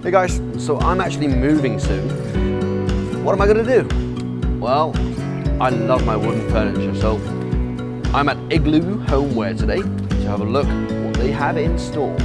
Hey guys, so I'm actually moving soon. What am I gonna do? Well, I love my wooden furniture, so I'm at Igloo Homeware today to have a look what they have in store.